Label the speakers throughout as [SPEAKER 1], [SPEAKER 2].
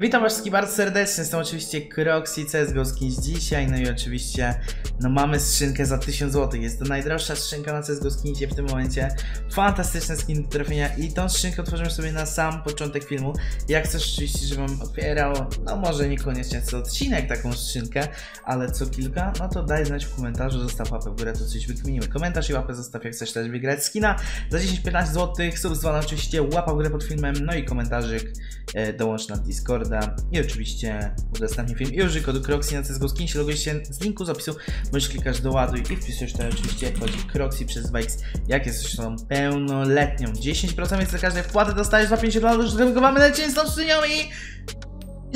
[SPEAKER 1] Witam was wszystkich bardzo serdecznie, jestem oczywiście Croxy CSGO kimś dzisiaj, no i oczywiście no mamy skrzynkę za 1000 zł, jest to najdroższa skrzynka na CSGO kimś w tym momencie, fantastyczne skin do trafienia i tą skrzynkę otworzymy sobie na sam początek filmu, jak chcesz oczywiście, żebym otwierał, no może niekoniecznie co odcinek taką skrzynkę, ale co kilka, no to daj znać w komentarzu, zostaw łapę w górę, to coś wykminimy, komentarz i łapę zostaw jak chcesz też wygrać skina, za 10-15 zł, subskrybowano oczywiście łapa w górę pod filmem, no i komentarzyk, e, dołącz na Discorda i oczywiście udostępnij film i użyj kodu Croxy na CSGO Skin, logujesz się z linku z opisu, możesz klikasz do ładuj i wpisujesz to oczywiście kodzi Croxy przez Bikes, jak jesteś osobą pełnoletnią, 10% więc za każdej wpłaty dostajesz za 50 dolarów, że tego mamy lecimy z tą i...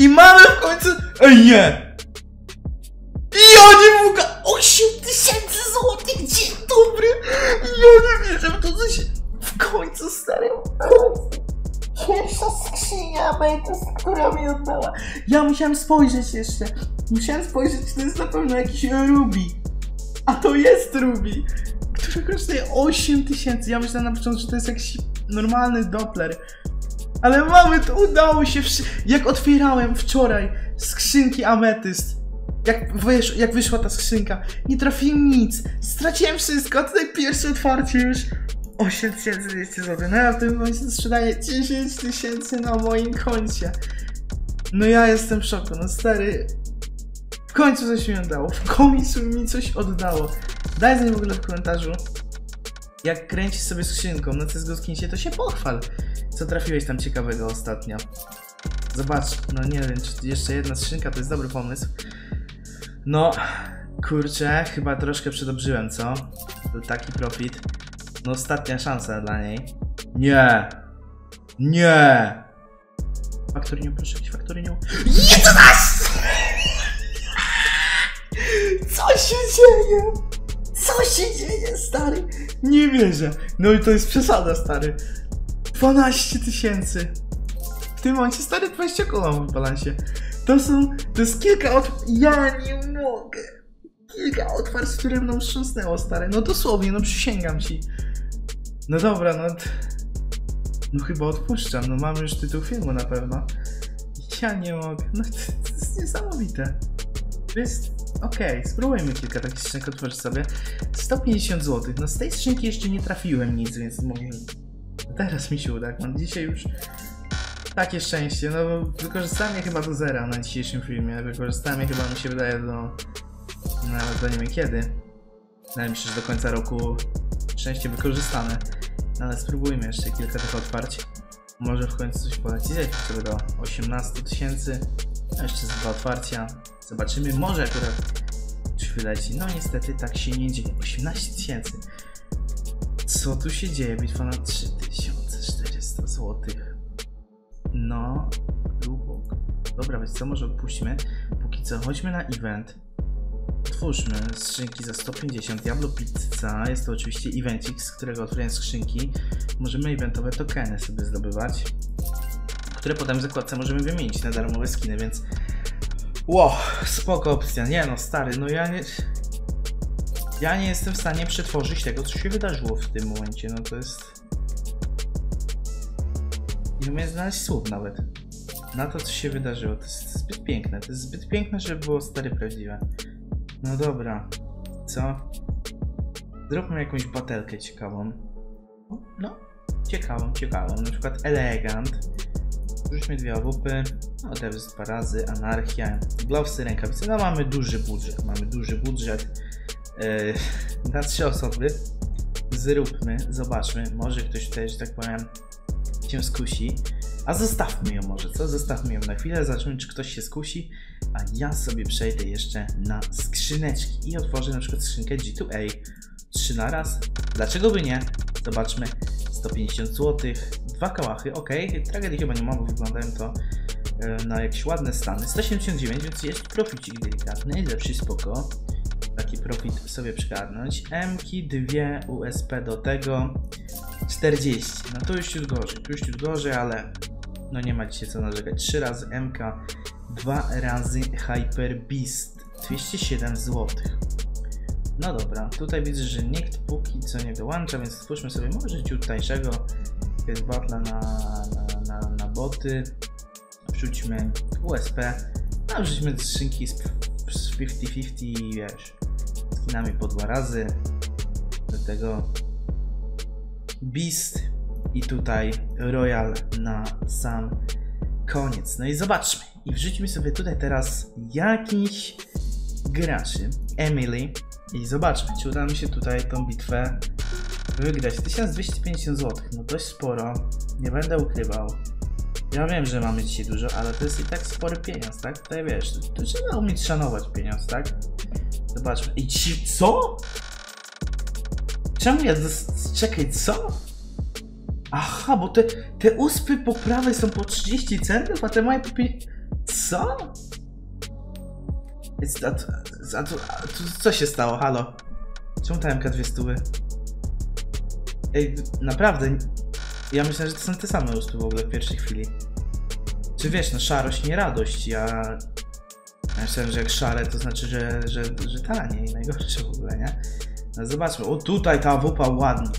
[SPEAKER 1] I mamy w końcu... Ej nie! Ja nie mogę! 8 tysięcy która mi oddała. Ja musiałem spojrzeć jeszcze. Musiałem spojrzeć, to jest na pewno jakiś Ruby. A to jest Ruby, który kosztuje 8 tysięcy. Ja myślałem na początku, że to jest jakiś normalny Doppler. Ale mamy to, udało się. Jak otwierałem wczoraj skrzynki Ametyst. Jak, wysz, jak wyszła ta skrzynka, nie trafiłem nic. Straciłem wszystko, a tutaj pierwsze otwarcie już 8200 zł. No ja w tym momencie sprzedaję 10 tysięcy na moim koncie. No ja jestem w szoku, no stary. W końcu coś mi oddało. W końcu mi coś oddało. Daj znać w ogóle w komentarzu. Jak kręcisz sobie skrzynką na CSGO Skinsie, to się pochwal. Co trafiłeś tam ciekawego ostatnio. Zobacz, no nie wiem, czy jeszcze jedna skrzynka to jest dobry pomysł. No, kurczę, chyba troszkę przedobrzyłem, co? To taki profit. No ostatnia szansa dla niej. Nie! Nie! Faktorynią, proszę jakiś faktorynią. Jezu nas! Co się dzieje? Co się dzieje, stary? Nie wierzę. No i to jest przesada, stary. 12 tysięcy. W tym momencie, stary, 20 koła w balansie. To są, to jest kilka od... Ja nie mogę. Kilka otwarć, które mną wstrząsnęło, stary. No dosłownie, no przysięgam ci. No dobra, no... No chyba odpuszczam, no mamy już tytuł filmu na pewno. Ja nie mogę, no to, jest niesamowite. To jest... Okej, spróbujmy kilka takich skrzynek otworzyć sobie. 150 zł, no z tej skrzynki jeszcze nie trafiłem nic, więc może... Teraz mi się uda, mam dzisiaj już... Takie szczęście, no wykorzystałem je chyba do zera na dzisiejszym filmie. Wykorzystałem je chyba, mi się wydaje, do... Nawet do nie wiem kiedy. Wydaje mi się, że do końca roku szczęście wykorzystane. Ale spróbujmy jeszcze kilka tych otwarć. Może w końcu coś poleci. Zejdźmy do 18 tysięcy. Jeszcze z dwa otwarcia. Zobaczymy. Może akurat coś wyleci. No niestety tak się nie dzieje. 18 tysięcy. Co tu się dzieje? Bitwa na 3400 zł. No, grubo. Dobra, więc co może odpuśćmy. Póki co, chodźmy na event. Otwórzmy skrzynki za 150 Diablo Pizza. Jest to oczywiście evencik, z którego otwierając skrzynki możemy eventowe tokeny sobie zdobywać, które potem w zakładce możemy wymienić na darmowe skiny, więc wow, spoko opcja. Nie no, stary, no ja nie... Ja nie jestem w stanie przetworzyć tego, co się wydarzyło w tym momencie, no to jest... Nie umiem znaleźć słów nawet na to, co się wydarzyło. To jest zbyt piękne, to jest zbyt piękne, żeby było stary prawdziwe. No dobra, co? Zróbmy jakąś batelkę ciekawą. No, ciekawą, ciekawą. Na przykład elegant. Rzućmy dwie awupy. No, Devs dwa razy, anarchia, glowsy, rękawice. No mamy duży budżet, mamy duży budżet. Yy, na trzy osoby. Zróbmy, zobaczmy. Może ktoś tutaj, że tak powiem, cię skusi. A zostawmy ją może, co? Zostawmy ją na chwilę, zobaczymy czy ktoś się skusi, a ja sobie przejdę jeszcze na skrzyneczki i otworzę na przykład skrzynkę G2A. Trzy na raz. Dlaczego by nie? Zobaczmy. 150 zł, dwa kałachy, ok. Tragedii chyba nie ma, bo wyglądają to e, na jakieś ładne stany. 179, więc jest proficik delikatny, lepszy spoko. Taki profit sobie przygarnąć. M-ki, dwie USP do tego. 40. No to już ciut gorzej, tu już ciut gorzej, ale no nie ma dzisiaj co narzekać. 3 razy MK, 2 razy Hyper Beast, 207 zł. No dobra, tutaj widzę, że nikt póki co nie dołącza, więc stwórzmy sobie może ciut tańszego. To jest battle na, na, na, na boty. wrzućmy USP, a wrzućmy skrzynki z z 50-50, wiesz, skinami po dwa razy, do tego Beast i tutaj Royal na sam koniec. No i zobaczmy. I wrzućmy sobie tutaj teraz jakiś graczy. Emily. I zobaczmy, czy uda mi się tutaj tą bitwę wygrać. 1250 zł, no dość sporo. Nie będę ukrywał. Ja wiem, że mamy dzisiaj dużo, ale to jest i tak spory pieniądz, tak? Tutaj wiesz, to, to trzeba umieć szanować pieniądz, tak? Zobaczmy. I ci, co? Czemu ja... Czekaj, co? Aha, bo te, te uspy po prawej są po 30 centów, a te moje po 5... Co? A, co się stało? Halo? Czemu ta MK dwie stówy? Ej, naprawdę, ja myślę, że to są te same uspy w ogóle w pierwszej chwili. Czy wiesz, no szarość nie radość, ja... Ja myślałem, że jak szare to znaczy, że, że, że tanie i najgorsze w ogóle, nie? No zobaczmy, o tutaj ta wupa ładnie,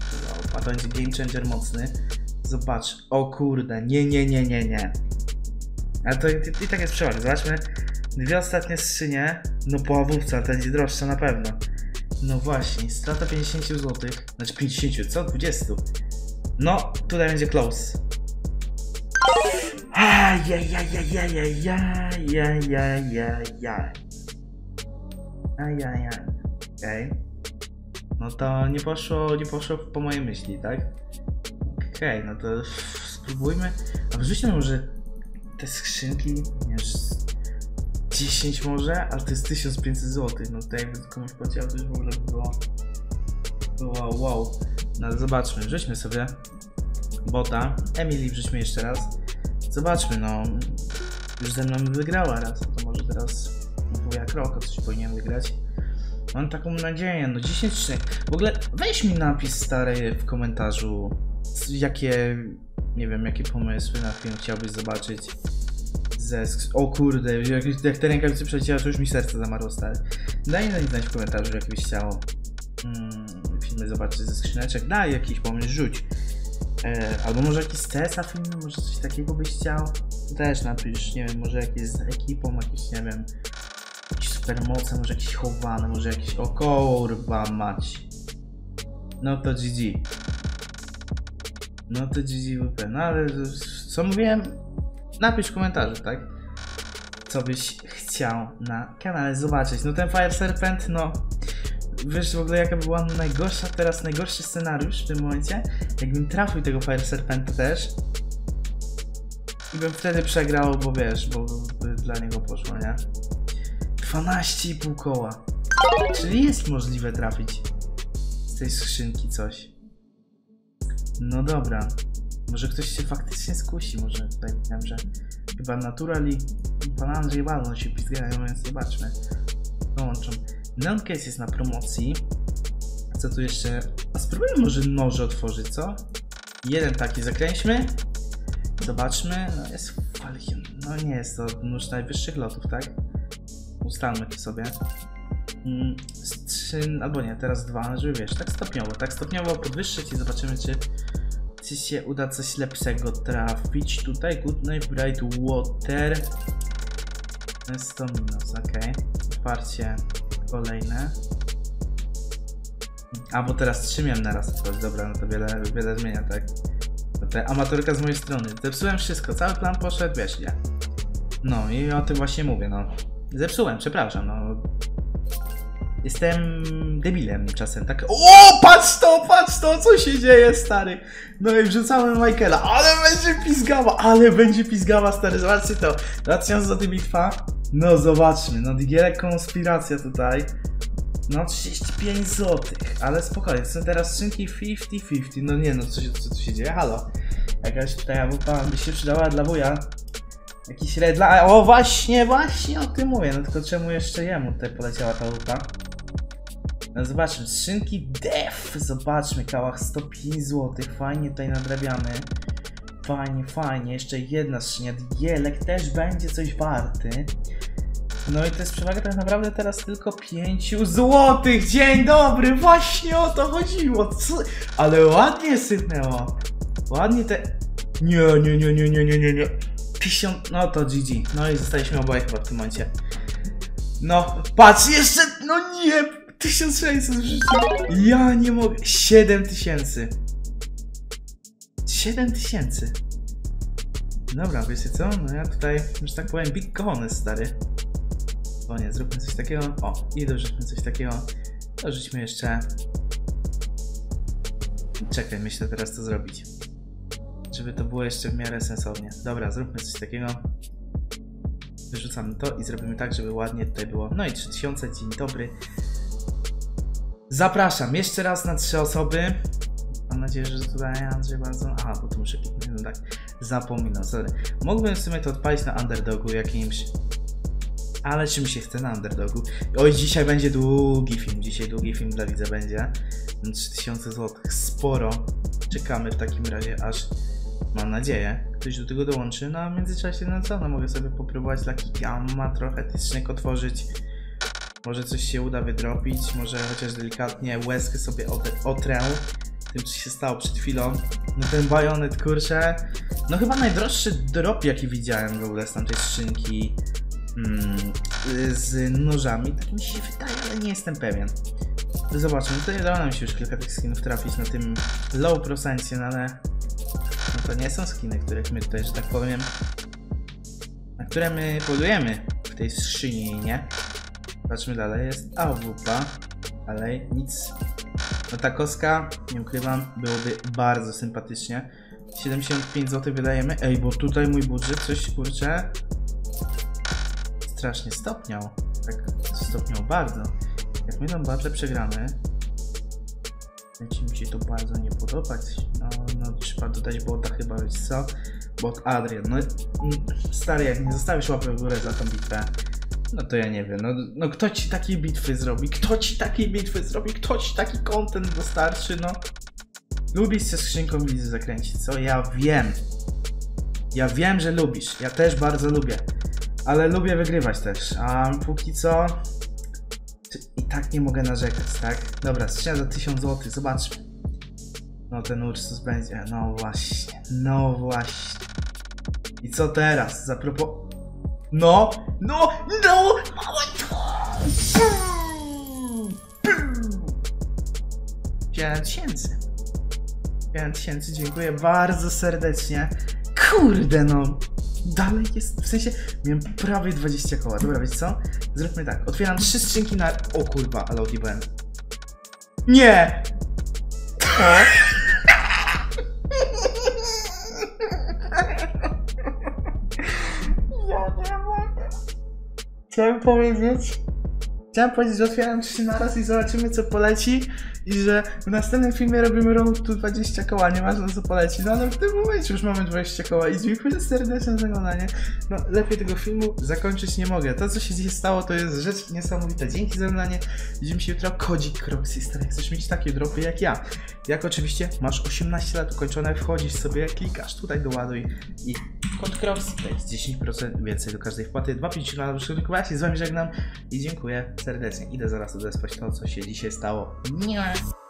[SPEAKER 1] a to będzie game changer mocny. Zobacz, o kurde, nie, nie, nie, nie, nie. Ale to i, i tak jest przeważnie, zobaczmy. Dwie ostatnie skrzynie, no po awówce, ale ta będzie droższa na pewno. No właśnie, strata 50 zł, znaczy 50, co? 20. No, tutaj będzie close. Ajajajajajajajajajajaj. No to nie poszło, nie poszło po mojej myśli, tak? Okej, no to spróbujmy. A wrzućmy może te skrzynki, nie wiem, z 10 może, ale to jest 1500 zł. No to jakby komuś płaciło, to już w ogóle by było, było wow. No ale zobaczmy, wrzućmy sobie bota. Emily wrzućmy jeszcze raz. Zobaczmy, no. Już ze mną wygrała raz, to może teraz wuja Kroko coś powinien wygrać. Mam taką nadzieję, no 10 skrzynek. W ogóle weź mi napis stary w komentarzu, jakie, nie wiem, jakie pomysły na film chciałbyś zobaczyć. Ze sk- o kurde, jak, jak te rękawice przeleciały, to już mi serce zamarło stary. Daj na znać w komentarzu, jakbyś chciał mm, filmy zobaczyć ze skrzyneczek. Daj jakiś pomysł, rzuć. E, albo może jakiś CSA może coś takiego byś chciał. Też napisz, nie wiem, może jakieś z ekipą, jakieś, nie wiem, supermoce, może jakieś chowane, może jakieś o kurwa mać. No to GG. No to GG WP. No ale co mówiłem? Napisz w komentarzu, tak? Co byś chciał na kanale zobaczyć. No ten Fire Serpent, no wiesz w ogóle jaka była najgorsza teraz, najgorszy scenariusz w tym momencie? Jakbym trafił tego Fire Serpenta też i bym wtedy przegrał, bo wiesz, bo by dla niego poszło, nie? 12,5 koła. Czyli jest możliwe trafić z tej skrzynki coś. No dobra. Może ktoś się faktycznie skusi, może tutaj wiem, że chyba Naturali i pan Andrzej Balon się pizgają, więc zobaczmy. Dołączą. Neon Case jest na promocji. Co tu jeszcze? A spróbujmy może noże otworzyć, co? Jeden taki zakręćmy. Zobaczmy. No jest Falchion. No nie jest to nóż najwyższych lotów, tak? Ustalmy to sobie. Mm, trzy, albo nie, teraz dwa, żeby wiesz, tak stopniowo, tak stopniowo podwyższyć i zobaczymy, czy, czy się uda coś lepszego trafić. Tutaj Good Night Bright Water. To jest 100 minus, ok. Otwarcie kolejne. A, bo teraz trzy miałem naraz dobra, no to wiele, wiele zmienia, tak? Te amatorka z mojej strony. Zepsułem wszystko, cały plan poszedł, wiesz, nie. No i o tym właśnie mówię, no. Zepsułem, przepraszam, no. Jestem debilem czasem, tak. O, patrz to, patrz to, co się dzieje, stary. No i wrzucamy Michaela, ale będzie pizgawa, ale będzie pizgawa, stary, zobaczcie to. 2000 zł bitwa. No zobaczmy, no digielek konspiracja tutaj. No 35 zł, ale spokojnie, są teraz skrzynki 50-50, no nie no, co się, co tu się dzieje, halo. Jakaś tutaj awupa by się przydała dla wuja. Jakiś redla, o właśnie, właśnie o tym mówię, no tylko czemu jeszcze jemu tutaj poleciała ta łupa? No zobaczmy, skrzynki def, zobaczmy, kałach 105 zł, fajnie tutaj nadrabiamy. Fajnie, fajnie, jeszcze jedna skrzynia, dielek też będzie coś warty. No i to jest przewaga tak naprawdę teraz tylko 5 złotych. Dzień dobry, właśnie o to chodziło. Co? Ale ładnie sypnęło. Ładnie te... Nie, nie, nie, nie, nie, nie, nie, nie. 1000, no to GG. No i zostaliśmy oboje chyba w tym momencie. No, patrz, jeszcze, no nie, 1600 w życiu. Ja nie mogę, 7000. 7000. Dobra, wiecie co? No ja tutaj, że tak powiem, big cojones, stary. O nie, zróbmy coś takiego. O, i dorzućmy coś takiego. Dorzućmy jeszcze... Czekaj, myślę teraz co zrobić. Żeby to było jeszcze w miarę sensownie. Dobra, zróbmy coś takiego. Wyrzucamy to i zrobimy tak, żeby ładnie tutaj było. No i 3000, dzień dobry. Zapraszam jeszcze raz na trzy osoby. Mam nadzieję, że tutaj Andrzej bardzo... Aha, bo tu muszę kliknąć, no tak. Zapominam, sorry. Mógłbym w sumie to odpalić na underdogu jakimś. Ale czy mi się chce na underdogu? Oj, dzisiaj będzie długi film. Dzisiaj długi film dla widza będzie. No, 3000 zł. Sporo. Czekamy w takim razie, aż mam nadzieję, ktoś do tego dołączy. No a w międzyczasie, no co, no mogę sobie popróbować Lucky Gamma, trochę tycznek otworzyć. Może coś się uda wydropić, może chociaż delikatnie łezkę sobie ot- otrę. Tym, co się stało przed chwilą. No ten bajonet, kurczę. No chyba najdroższy drop, jaki widziałem w ogóle z tamtej skrzynki mm, z nożami. Tak mi się wydaje, ale nie jestem pewien. Zobaczmy, tutaj udało nam się już kilka tych skinów trafić na tym low procencie, no ale to nie są skiny, których my tutaj, że tak powiem, na które my polujemy w tej skrzyni, nie? Patrzmy dalej, jest AWP, dalej nic. No ta koska, nie ukrywam, byłoby bardzo sympatycznie. 75 zł wydajemy. Ej, bo tutaj mój budżet coś, kurczę, strasznie stopniał. Tak stopniał bardzo. Jak my tą battle przegramy, będzie mi się to bardzo nie podobać. No trzeba dodać bota chyba, wiesz co? Bot Adrian. No, mm, stary, jak nie zostawisz łapy w górę za tą bitwę, no to ja nie wiem. No, no kto ci takiej bitwy zrobi? Kto ci takiej bitwy zrobi? Kto ci taki content dostarczy? No. Lubisz się skrzynką wizy zakręcić, co? Ja wiem. Ja wiem, że lubisz. Ja też bardzo lubię. Ale lubię wygrywać też. A póki co. I tak nie mogę narzekać, tak? Dobra, strzela za 1000 zł, zobaczmy. No ten Ursus będzie. No właśnie, no właśnie. I co teraz? Zapropo... No, no, no! Małe to! 5000. 5000, dziękuję bardzo serdecznie. Kurde no. Dalej jest, w sensie miałem prawie 20 koła. Dobra, wiecie co? Zróbmy tak. Otwieram trzy skrzynki na... O kurwa, ale odjebałem. Nie! Ja Chciałem powiedzieć... Chciałem powiedzieć, że otwieram trzy naraz i zobaczymy co poleci i że w następnym filmie robimy round tu 20 koła, nie ważne co poleci, no ale w tym momencie już mamy 20 koła i dziękuję serdecznie za oglądanie. No lepiej tego filmu zakończyć nie mogę. To co się dzisiaj stało to jest rzecz niesamowita. Dzięki za oglądanie. Widzimy się jutro. Kodzik Roxy, stary, chcesz mieć takie dropy jak ja. Jak oczywiście masz 18 lat ukończone, wchodzisz sobie, klikasz tutaj doładuj i kod Croxy to jest 10% więcej do każdej wpłaty. 2,5 na dużych ja się z wami żegnam i dziękuję serdecznie. Idę zaraz odesłać to, co się dzisiaj stało. Nie. Bye.